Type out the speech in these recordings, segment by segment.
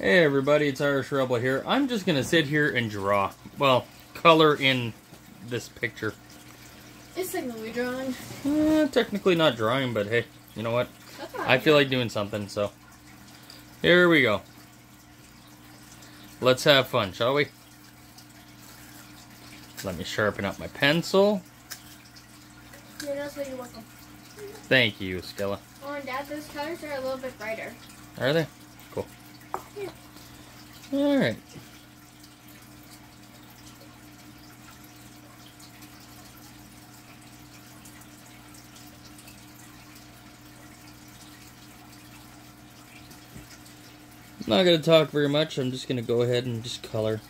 Hey everybody, it's Irish Rebel here. I'm just gonna sit here and draw. Well, color in this picture. It's technically drawing. Uh, technically not drawing, but hey, you know what? I feel like doing something, so. Here we go. Let's have fun, shall we? Let me sharpen up my pencil. Yeah, that's what you're welcome. Thank you, Skella. Oh, and Dad, those colors are a little bit brighter. Are they? Yeah. Alright. Not going to talk very much. I'm just going to go ahead and just color.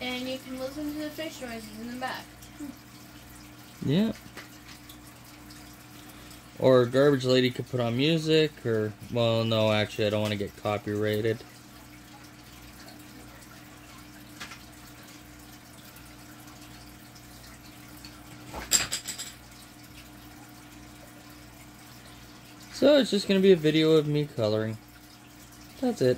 And you can listen to the fish noises in the back. Yeah. Or Garbage Lady could put on music, or, well, no, actually, I don't want to get copyrighted. So it's just going to be a video of me coloring. That's it.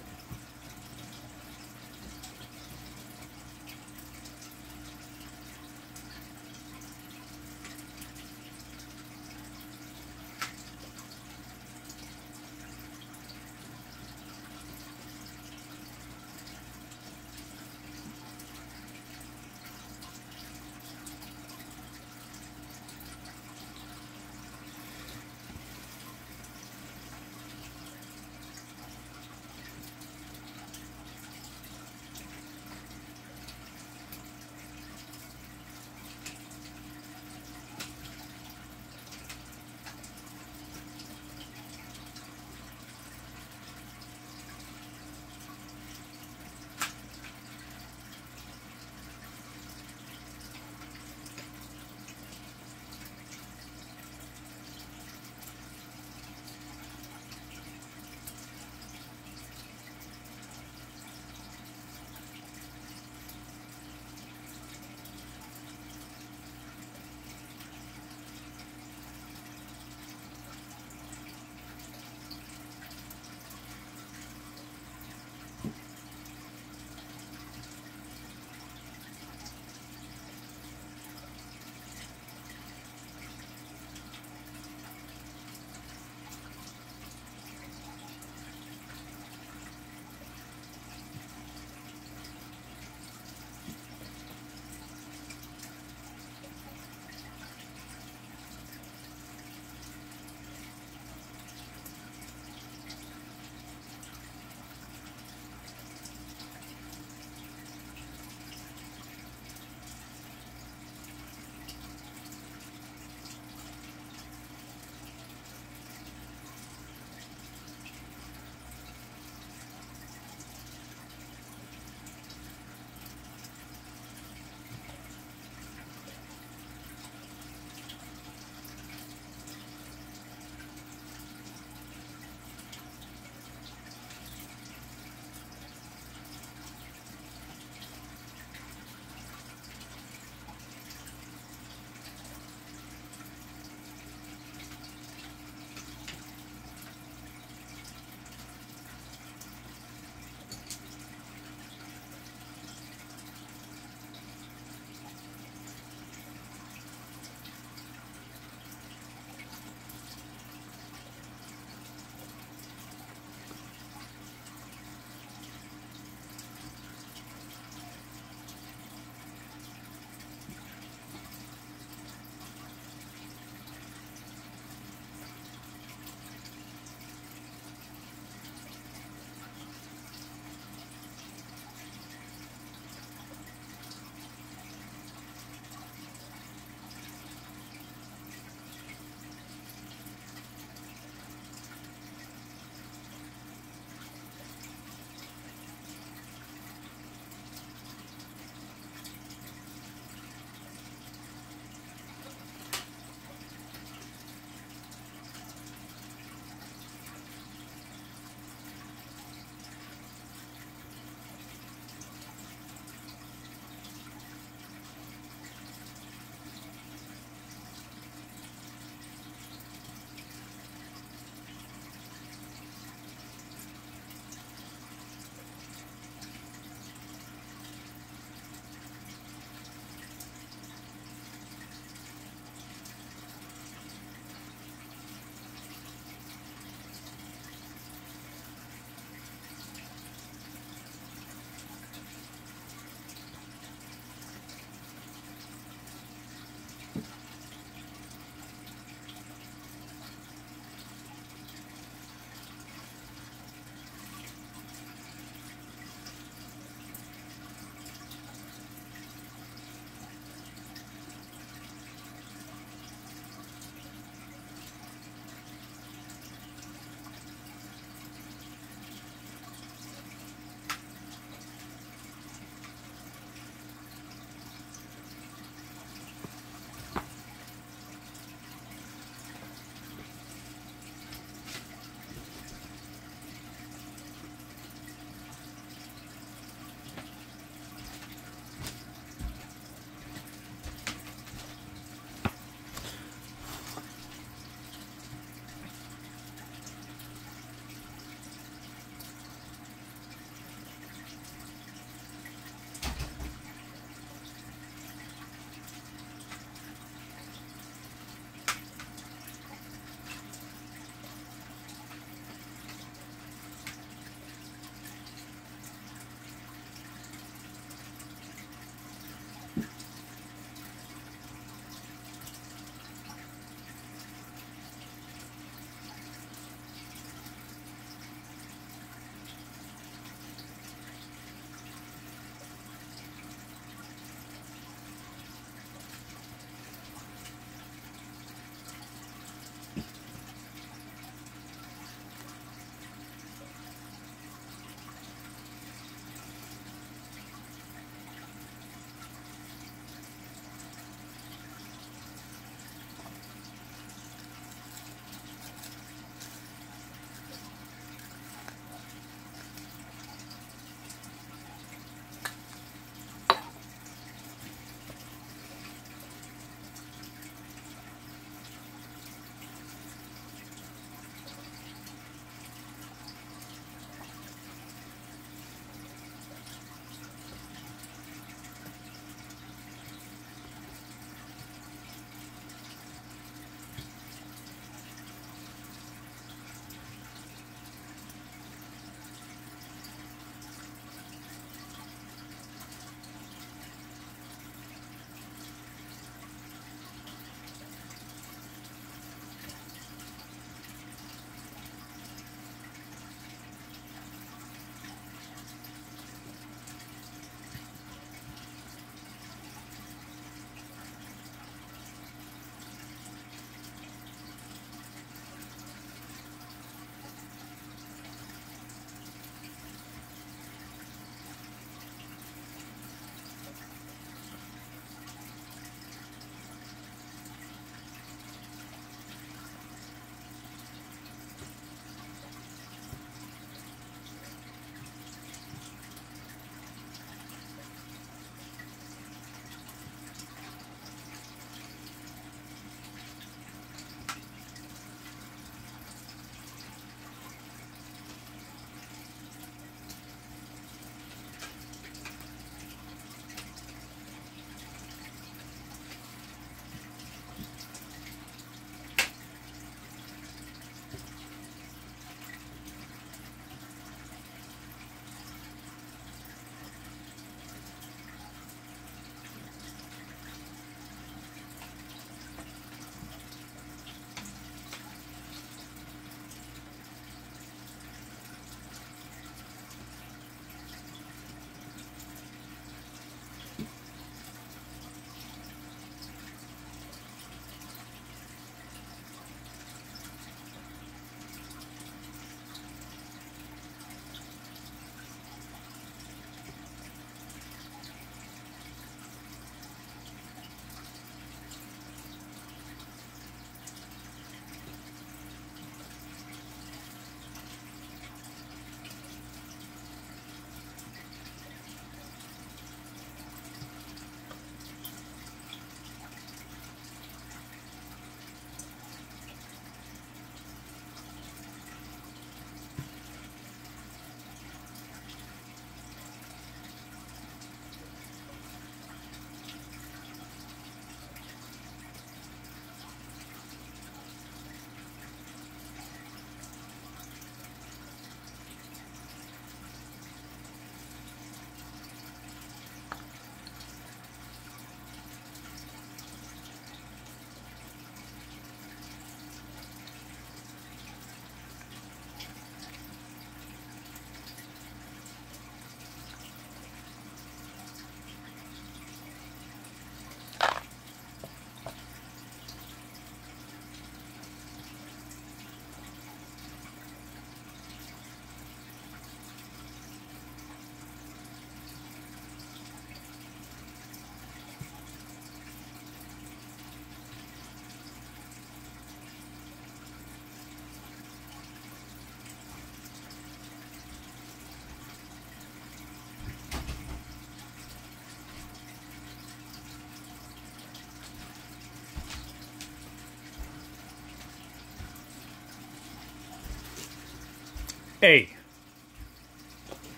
A.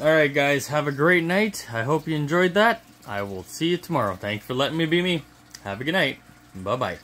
Alright, guys, have a great night. I hope you enjoyed that. I will see you tomorrow. Thanks for letting me be me. Have a good night. Bye bye.